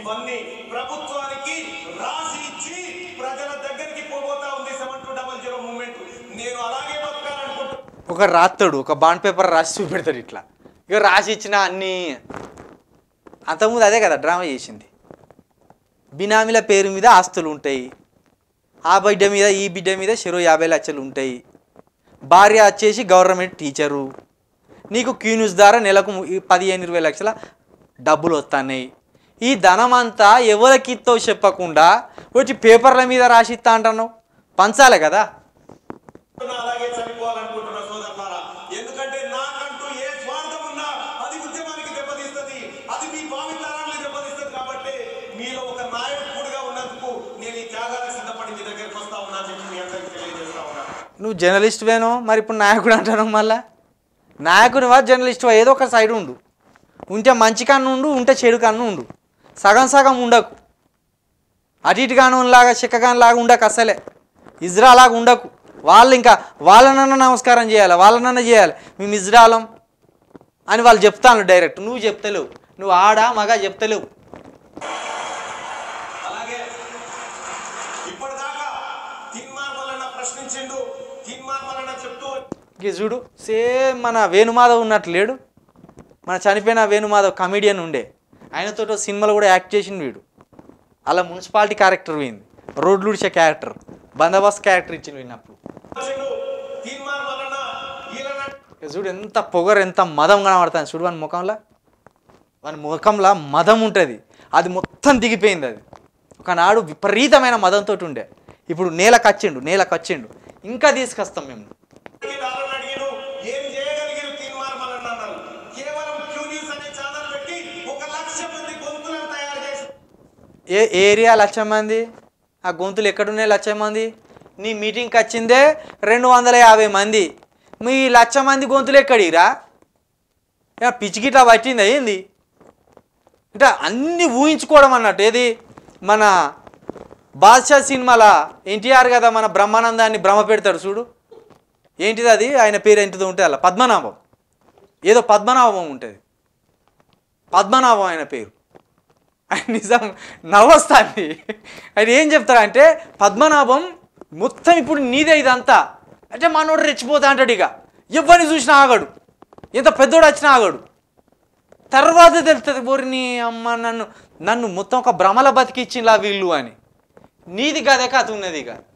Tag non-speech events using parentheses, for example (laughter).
ఇవన్నీ ప్రభుత్వానికి రాసి ఇచ్చి ప్రజల దగ్గరికి పోబోతా ఉంది seven two double zero moment. నేను అలాగే బతకాలనుకుంటున్నాను ఒక రాస్తాడు ఒక బాండ్ పేపర్ రాసి చూపెడతాడు ఇట్లా. ఇక రాసి ఇచ్చిన అన్ని అంతకుముందు అదే కదా డ్రామా చేసింది. బినామీల పేరు మీద ఆస్తులు ఉంటాయి. ఆ బిడ్డ మీద ఈ బిడ్డ మీద చెరో యాభై లక్షలు ఉంటాయి. భార్య వచ్చేసి గవర్నమెంట్ టీచరు. నీకు క్యూన్యూస్ ద్వారా నెలకు పదిహేను ఇరవై లక్షల డబ్బులు వస్తున్నాయి. ఈ ధనం అంతా ఎవరికి ఇస్తో చెప్పకుండా వచ్చి పేపర్ల మీద రాసి ఇస్తా అంటున్నావు పంచాలి కదా. నువ్వు జర్నలిస్ట్ వేను? మరి ఇప్పుడు నాయకుడు అంటాను మళ్ళా? నాయకునివా జర్నలిస్ట్వా ఏదో ఒక సైడ్ ఉండు. ఉంటే మంచి కన్ను ఉండు ఉంటే చెడు కన్ను ఉండు. సగం సగం ఉండకు. అటు ఇటు లాగా చిక్కగాను లాగా ఉండకు అసలే. ఇజ్రా లాగా ఉండకు. వాళ్ళు ఇంకా వాళ్ళనన్నా నమస్కారం చేయాలి? వాళ్ళనన్నా చేయాలి? మేము ఇజ్రాలం అని వాళ్ళు చెప్తాను డైరెక్ట్. నువ్వు చెప్తలేవు. నువ్వు ఆడా మగ చెప్తలేవు. చూడు సేమ్ మన వేణుమాధవ్ ఉన్నట్లు లేడు. మన చనిపోయిన వేణుమాధవ్ కమెడియన్ ఉండే. ఆయనతో సినిమాలో కూడా యాక్ట్ చేసిండు వీడు. అలా మున్సిపాలిటీ క్యారెక్టర్ పోయింది. రోడ్లు ఉడిచే క్యారెక్టర్. బందోబస్తు క్యారెక్టర్ ఇచ్చిండు విన్నప్పుడు చూడు ఎంత పొగరు ఎంత మదం కనబడుతుంది చూడు వాని ముఖంలో. వాని ముఖంలో మదం ఉంటుంది. అది మొత్తం దిగిపోయింది అది. ఒకనాడు విపరీతమైన మదంతో ఉండే. ఇప్పుడు నేలకు వచ్చిండు నేలకు వచ్చిండు ఇంకా తీసుకొస్తాం మేము. ఏ ఏరియా లక్ష మంది? ఆ గొంతులు ఎక్కడున్నాయి లక్ష మంది? నీ మీటింగ్కి వచ్చిందే రెండు వందల యాభై మంది. మీ లక్ష మంది గొంతులు ఎక్కడిరా? ఏ పిచ్చికిట్లా పట్టింది ఏంది? అంటే అన్నీ ఊహించుకోవడం అన్నట్టు. ఏది? మన బాద్షా సినిమాల ఎన్టీఆర్ కదా మన బ్రహ్మానందాన్ని భ్రమ పెడతాడు చూడు. ఏంటిది అది? ఆయన పేరు ఏంటిదో ఉంటుంది అలా. పద్మనాభం. ఏదో పద్మనాభం ఉంటుంది. పద్మనాభం ఆయన పేరు. (laughs) నిజం. నవ్వొస్తాంది. ఆయన ఏం చెప్తారంటే పద్మనాభం మొత్తం ఇప్పుడు నీదే ఇదంతా. అంటే మనోడు రెచ్చిపోతా అంటాడు ఇక. ఎవరిని చూసినా ఆగడు. ఎంత పెద్దోడు వచ్చినా ఆగడు. తర్వాత తెలుస్తుంది బోరిని అమ్మ నన్ను నన్ను మొత్తం ఒక భ్రమల బతికిచ్చింలా వీళ్ళు అని. నీది కదే కథ ఉన్నది ఇక.